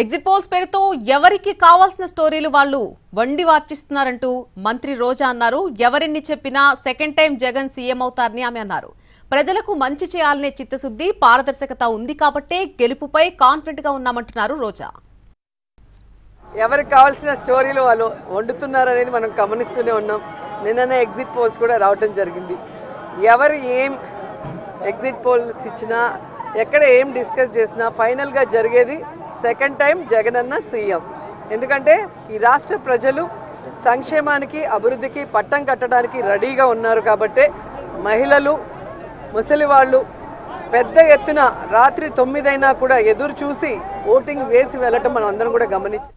Exit polls పేరుతో ఎవరికి కావాల్సిన స్టోరీలు వాళ్ళు వండి వార్చిస్తున్నారంటూ మంత్రి రోజా అన్నారు. ఎవరిన్ని చెప్పినా సెకండ్ టైం జగన్ సీఎం అవుతారని ఆమె అన్నారు. ప్రజలకు మంచి చేయాలనే చిత్తశుద్ధి పారదర్శకత ఉంది కాబట్టే గెలుపుపై కాన్ఫిడెంట్గా ఉన్నామంటున్నారు రోజా. ఎవరికి కావాల్సిన స్టోరీలు వాళ్ళు వండుతున్నారు అనేది మనం గమనిస్తూనే ఉన్నాం. నిన్ననే ఎగ్జిట్ పోల్స్ కూడా రావటం జరిగింది. ఎవరు ఏం ఎగ్జిట్ పోల్స్ ఇచ్చినా ఎక్కడ ఏం డిస్కస్ చేసినా ఫైనల్గా జరిగేది సెకండ్ టైం జగనన్న సీఎం. ఎందుకంటే ఈ రాష్ట్ర ప్రజలు సంక్షేమానికి అభివృద్ధికి పట్టం కట్టడానికి రెడీగా ఉన్నారు కాబట్టే మహిళలు ముసలి వాళ్ళు పెద్ద ఎత్తున రాత్రి తొమ్మిదైనా కూడా ఎదురు చూసి ఓటింగ్ వేసి వెళ్ళటం మనం అందరం కూడా గమనించాం.